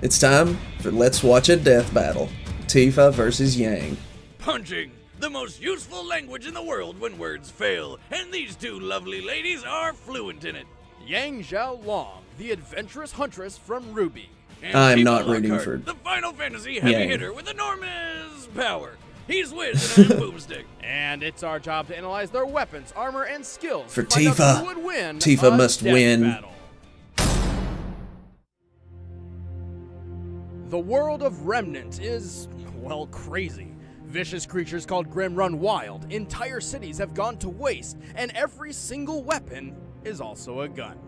It's time for Let's Watch a Death Battle. Tifa versus Yang. Punching! The most useful language in the world when words fail, and these two lovely ladies are fluent in it. Yang Xiao Long, the adventurous huntress from RWBY. And I am not rooting Lockhart, for the Final Fantasy heavy Yang. hitter with enormous power. He's Wiz and I'm Boomstick. And it's our job to analyze their weapons, armor, and skills. For to find Tifa. who would win Tifa must win. battle. World of Remnant is, well, crazy. Vicious creatures called Grimm run wild, entire cities have gone to waste, and every single weapon is also a gun.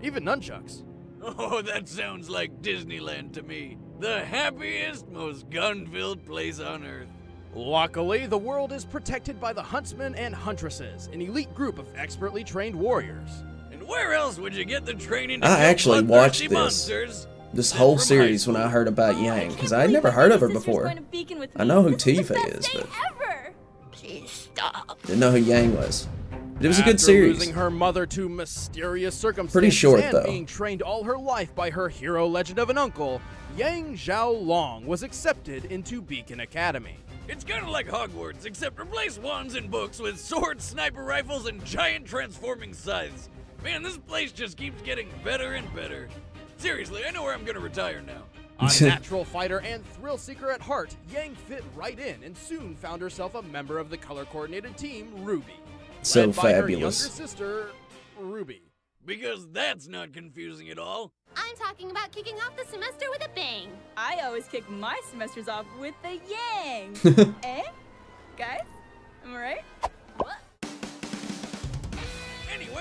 Even nunchucks. Oh, that sounds like Disneyland to me. The happiest, most gun-filled place on earth. Luckily, the world is protected by the Huntsmen and Huntresses, an elite group of expertly trained warriors. And where else would you get the training to I actually watched this. monsters? This whole series when I heard about Yang, because I had never heard of her before. going to Beacon with I know who This is the Tifa best is, day but. Please stop. didn't know who Yang was. But it was a good After series. losing her mother to mysterious circumstances Pretty short, and though. being trained all her life by her hero legend of an uncle, Yang Xiao Long was accepted into Beacon Academy. It's kind of like Hogwarts, except replace wands and books with swords, sniper rifles, and giant transforming scythes. Man, this place just keeps getting better and better. Seriously, I know where I'm gonna retire now. A natural fighter and thrill seeker at heart, Yang fit right in and soon found herself a member of the color coordinated team RWBY. So led by her fabulous. younger sister, Ruby. Because that's not confusing at all. I'm talking about kicking off the semester with a bang. I always kick my semesters off with the yang. eh? Guys? Am I right? What?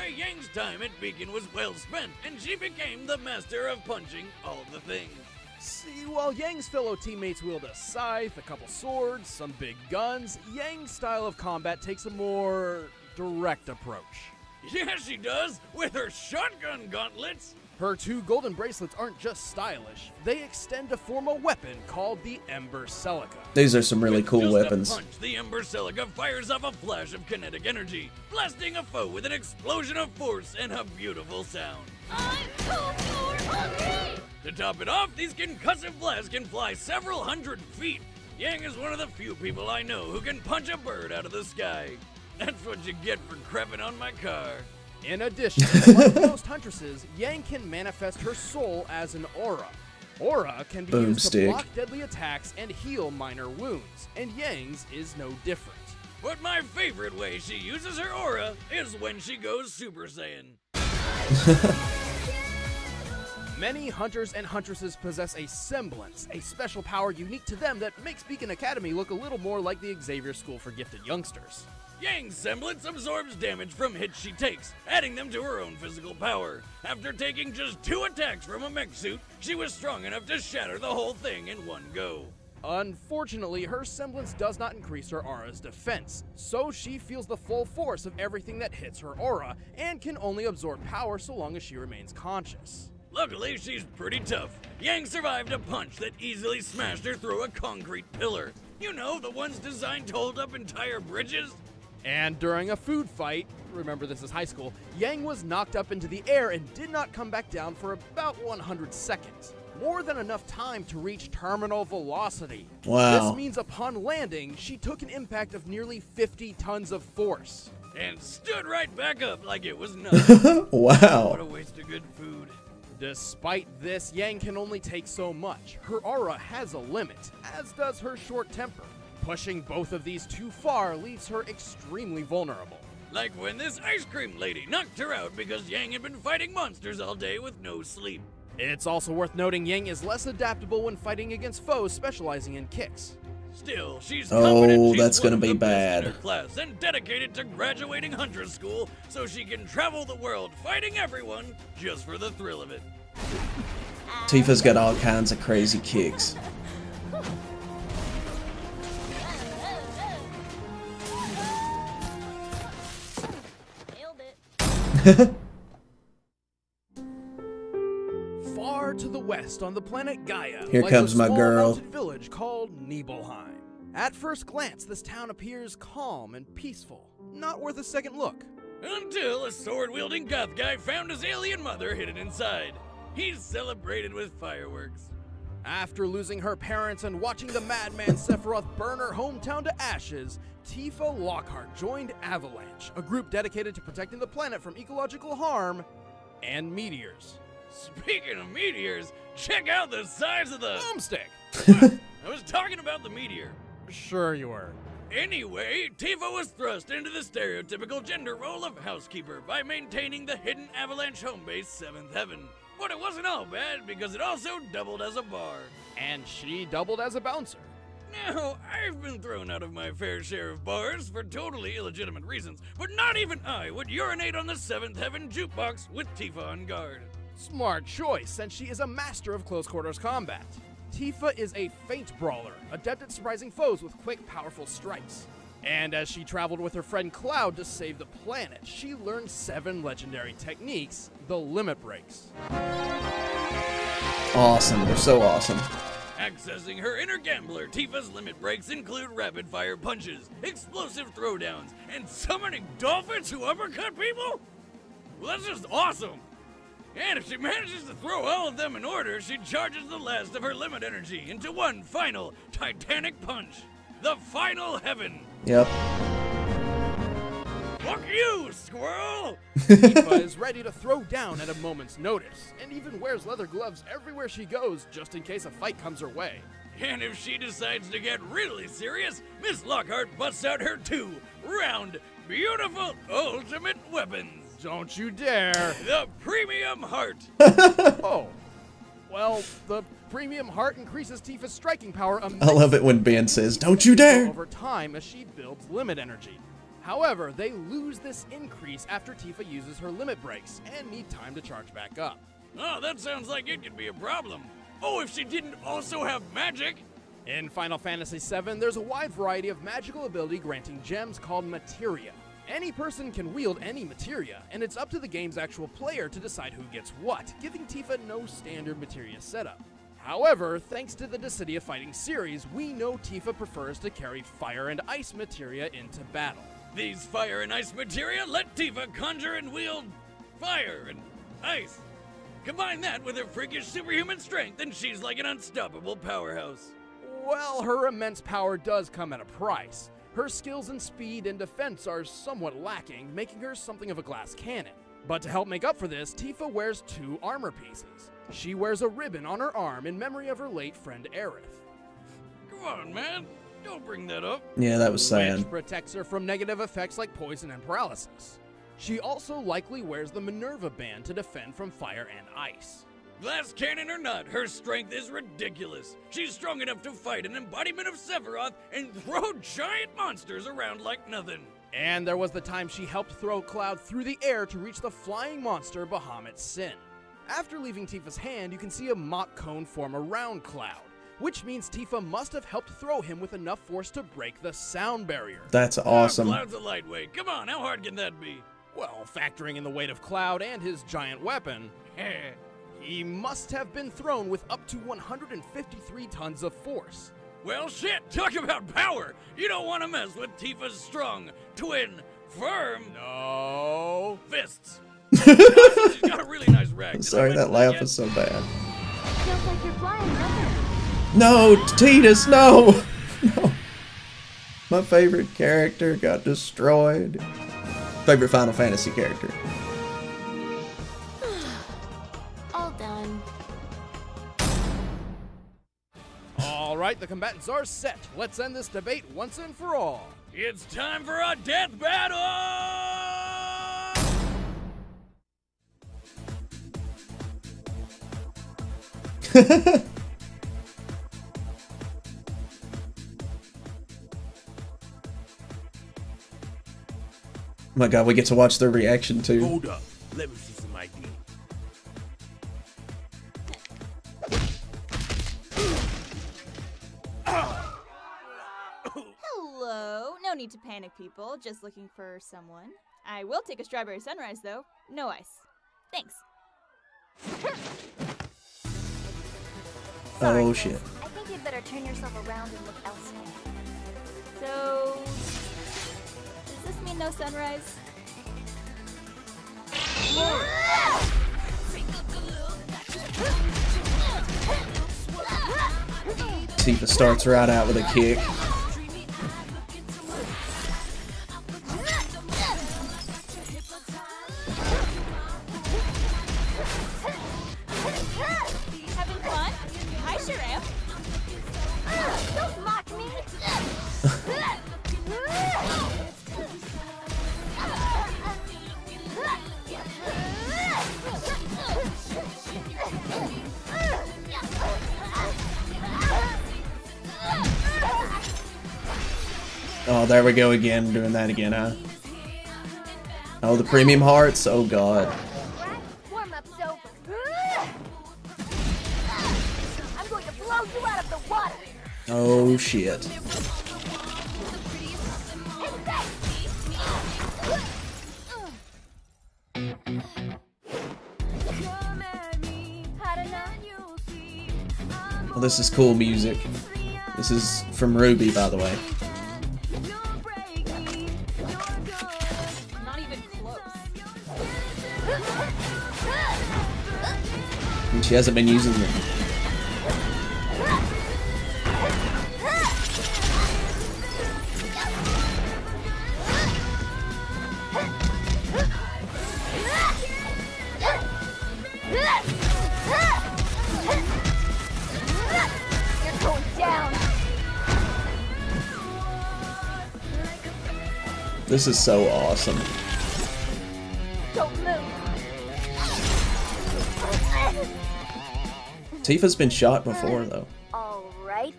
Yang's time at Beacon was well spent, and she became the master of punching all the things. See, while Yang's fellow teammates wield a scythe, a couple swords, some big guns, Yang's style of combat takes a more direct approach. Yeah, she does, with her shotgun gauntlets. Her two golden bracelets aren't just stylish, they extend to form a weapon called the Ember Celica. These are some really With cool just weapons. A punch, the Ember Celica fires off a flash of kinetic energy, blasting a foe with an explosion of force and a beautiful sound. I'm so more hungry. To top it off, these concussive blasts can fly several hundred feet. Yang is one of the few people I know who can punch a bird out of the sky. That's what you get for crapping on my car. In addition, like most huntresses, Yang can manifest her soul as an aura. Aura can be used to Boomstick. block deadly attacks and heal minor wounds, and Yang's is no different. But my favorite way she uses her aura is when she goes Super Saiyan. Many hunters and huntresses possess a semblance, a special power unique to them that makes Beacon Academy look a little more like the Xavier School for Gifted Youngsters. Yang's semblance absorbs damage from hits she takes, adding them to her own physical power. After taking just two attacks from a mech suit, she was strong enough to shatter the whole thing in one go. Unfortunately, her semblance does not increase her aura's defense, so she feels the full force of everything that hits her aura and can only absorb power so long as she remains conscious. Luckily, she's pretty tough. Yang survived a punch that easily smashed her through a concrete pillar. You know, the ones designed to hold up entire bridges? And during a food fight, remember this is high school, Yang was knocked up into the air and did not come back down for about 100 seconds. More than enough time to reach terminal velocity. Wow. This means upon landing, she took an impact of nearly 50 tons of force. And stood right back up like it was nothing. Wow. What a waste of good food. Despite this, Yang can only take so much. Her aura has a limit, as does her short temper. Pushing both of these too far leaves her extremely vulnerable. Like when this ice cream lady knocked her out because Yang had been fighting monsters all day with no sleep. It's also worth noting Yang is less adaptable when fighting against foes specializing in kicks. Still, she's Oh, confident she's that's one gonna be the best in bad. her class and dedicated to graduating Huntress School so she can travel the world fighting everyone just for the thrill of it. Tifa's got all kinds of crazy kicks. Far to the west on the planet Gaia, Here lies comes my girl. village called Nibelheim. At first glance, this town appears calm and peaceful, not worth a second look. Until a sword wielding goth guy found his alien mother hidden inside. He's celebrated with fireworks. After losing her parents and watching the madman Sephiroth burn her hometown to ashes, Tifa Lockhart joined Avalanche, a group dedicated to protecting the planet from ecological harm and meteors. Speaking of meteors, check out the size of the. Boomstick! I was talking about the meteor. Sure you were. Anyway, Tifa was thrust into the stereotypical gender role of housekeeper by maintaining the hidden Avalanche home base, Seventh Heaven. But it wasn't all bad because it also doubled as a bar. And she doubled as a bouncer. Now, I've been thrown out of my fair share of bars for totally illegitimate reasons, but not even I would urinate on the Seventh Heaven jukebox with Tifa on guard. Smart choice, since she is a master of close quarters combat. Tifa is a feint brawler, adept at surprising foes with quick, powerful strikes. And as she traveled with her friend Cloud to save the planet, she learned seven legendary techniques, the limit breaks. Awesome. They're so awesome. Accessing her inner gambler, Tifa's limit breaks include rapid fire punches, explosive throwdowns, and summoning dolphins who uppercut people? Well, that's just awesome! And if she manages to throw all of them in order, she charges the last of her limit energy into one final titanic punch. The final heaven. Yep. Fuck you, squirrel! Tifa is ready to throw down at a moment's notice, and even wears leather gloves everywhere she goes just in case a fight comes her way. And if she decides to get really serious, Miss Lockhart busts out her two round, beautiful ultimate weapons. Don't you dare! The Premium Heart. Oh. Well, the premium heart increases Tifa's striking power I love it when Ben says, "Don't you dare." over time as she builds limit energy. However, they lose this increase after Tifa uses her limit breaks and need time to charge back up. Oh, that sounds like it could be a problem. Oh, if she didn't also have magic. In Final Fantasy VII, there's a wide variety of magical ability granting gems called materia. Any person can wield any materia, and it's up to the game's actual player to decide who gets what, giving Tifa no standard materia setup. However, thanks to the Dissidia Fighting series, we know Tifa prefers to carry fire and ice materia into battle. These fire and ice materia let Tifa conjure and wield fire and ice. Combine that with her freakish superhuman strength, and she's like an unstoppable powerhouse. Well, her immense power does come at a price. Her skills in speed and defense are somewhat lacking, making her something of a glass cannon. But to help make up for this, Tifa wears two armor pieces. She wears a ribbon on her arm in memory of her late friend Aerith, Come on, man. Don't bring that up. Yeah, that was which protects her from negative effects like poison and paralysis. She also likely wears the Minerva band to defend from fire and ice. Glass cannon or not, her strength is ridiculous. She's strong enough to fight an embodiment of Sephiroth and throw giant monsters around like nothing. And there was the time she helped throw Cloud through the air to reach the flying monster Bahamut Sin. After leaving Tifa's hand, you can see a Mach cone form around Cloud, which means Tifa must have helped throw him with enough force to break the sound barrier. That's Ah, awesome. Cloud's a lightweight. Come on, how hard can that be? Well, factoring in the weight of Cloud and his giant weapon, he must have been thrown with up to 153 tons of force. Well, shit, talk about power. You don't want to mess with Tifa's strong, twin, firm No. fists. She's got a really nice rack. Did I Sorry, that laugh yet? is so bad. Feels like you're flying, doesn't? No, Titus, no! No. My favorite character got destroyed. Favorite Final Fantasy character. Right, the combatants are set. Let's end this debate once and for all. It's time for a death battle! Oh my god, we get to watch their reaction too. Hold up. Let me see people. Just looking for someone. I will take a strawberry sunrise, though. No ice. Thanks. Oh, Sorry, Oh shit. I think you'd better turn yourself around and look elsewhere. So, does this mean no sunrise? Tifa starts right out with a kick. Oh, there we go again, doing that again, huh? Oh, the premium hearts? Oh god. Oh shit. Well, this is cool music. This is from RWBY, by the way. And she hasn't been using them. This is so awesome. Don't move! Tifa's been shot before, though. Alright.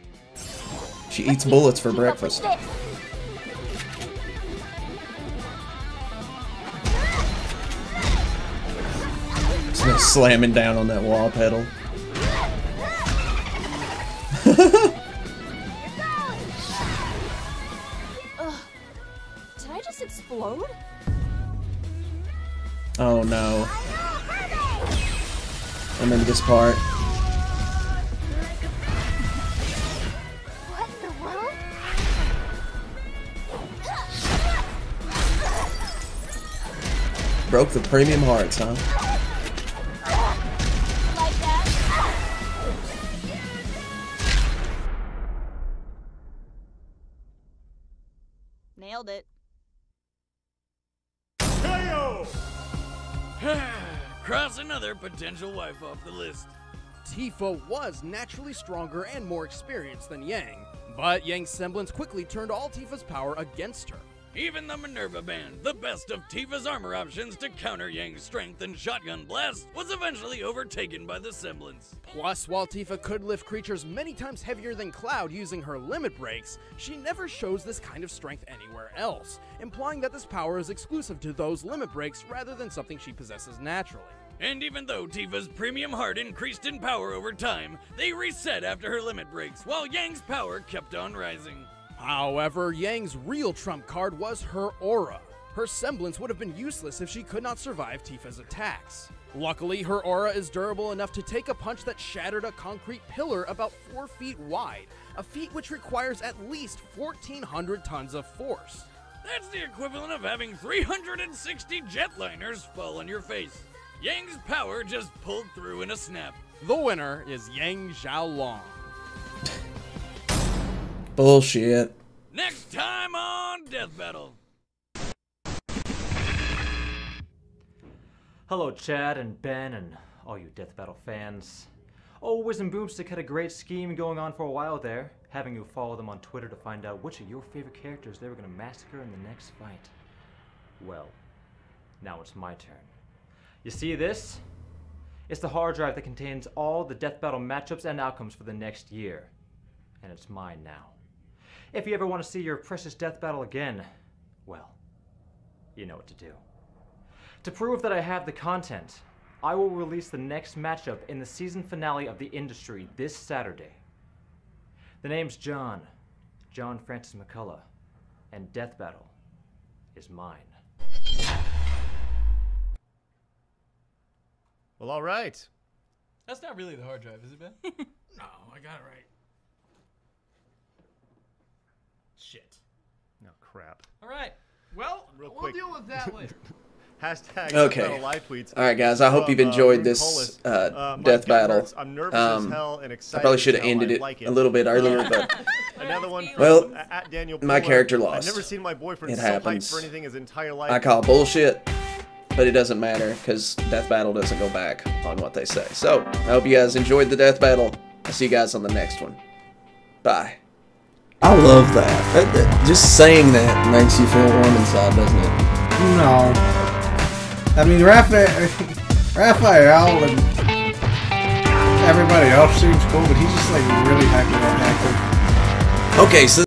She eats bullets for Keep up with breakfast. Slamming down on that wall pedal. Did I just explode? Oh no. I'm into this part. What in the world? Broke the premium hearts, huh? Cross another potential wife off the list. Tifa was naturally stronger and more experienced than Yang, but Yang's semblance quickly turned all Tifa's power against her. Even the Minerva Band, the best of Tifa's armor options to counter Yang's strength and shotgun blast, was eventually overtaken by the semblance. Plus, while Tifa could lift creatures many times heavier than Cloud using her limit breaks, she never shows this kind of strength anywhere else, implying that this power is exclusive to those limit breaks rather than something she possesses naturally. And even though Tifa's premium heart increased in power over time, they reset after her limit breaks, while Yang's power kept on rising. However, Yang's real trump card was her aura. Her semblance would have been useless if she could not survive Tifa's attacks. Luckily, her aura is durable enough to take a punch that shattered a concrete pillar about 4 feet wide, a feat which requires at least 1,400 tons of force. That's the equivalent of having 360 jetliners fall on your face. Yang's power just pulled through in a snap. The winner is Yang Xiaolong. Bullshit. Next time on Death Battle. Hello, Chad and Ben and all you Death Battle fans. Oh, Wiz and Boomstick had a great scheme going on for a while there, having you follow them on Twitter to find out which of your favorite characters they were going to massacre in the next fight. Well, now it's my turn. You see this? It's the hard drive that contains all the Death Battle matchups and outcomes for the next year. And it's mine now. If you ever want to see your precious Death Battle again, well, you know what to do. To prove that I have the content, I will release the next matchup in the season finale of The Industry this Saturday. The name's John, John Francis McCullough, and Death Battle is mine. Well, all right. That's not really the hard drive, is it, Ben? No, I got it right. Shit. No crap. All right. Well, Real we'll quick. deal with that later. Hashtag Okay. Live. All right, guys. I hope you've uh, enjoyed Rune this Colas. uh, Uh, death battle. I'm nervous Um, as hell and I probably should have ended it like a little bit earlier, but Another one from Well, uh, at Daniel my Puma. character I've lost. never seen my boyfriend It happens. for anything his entire life. I call bullshit. But it doesn't matter because death battle doesn't go back on what they say. So I hope you guys enjoyed the death battle. I'll see you guys on the next one. Bye. I love that. That- that- Just saying that makes you feel warm inside, doesn't it? No. I mean, Raphael, Raphael and everybody else seems cool, but he's just like really hyper active. Okay, so